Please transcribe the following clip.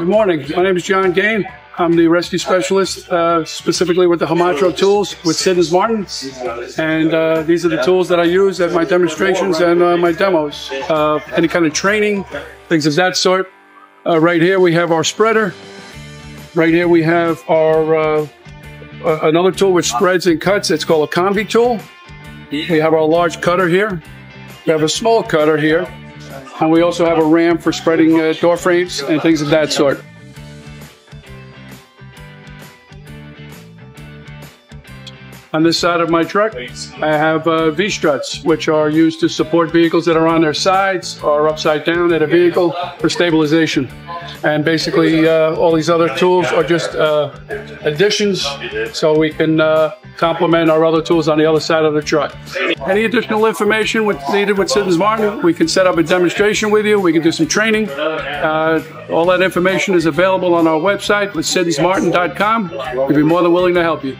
Good morning. My name is John Gain. I'm the rescue specialist, uh, specifically with the Holmatro tools with Siddons Martin. And uh, these are the tools that I use at my demonstrations and uh, my demos. Uh, any kind of training, things of that sort. Uh, right here we have our spreader. Right here we have our uh, another tool which spreads and cuts. It's called a Combi tool. We have our large cutter here. We have a small cutter here. And we also have a ram for spreading uh, door frames and things of that sort. On this side of my truck, I have uh, V-struts, which are used to support vehicles that are on their sides or upside down at a vehicle for stabilization. And basically, uh, all these other tools are just uh, additions so we can uh, complement our other tools on the other side of the truck. Any additional information with, needed with Siddons Martin, we can set up a demonstration with you. We can do some training. Uh, all that information is available on our website with siddonsmartin.com. We'd be more than willing to help you.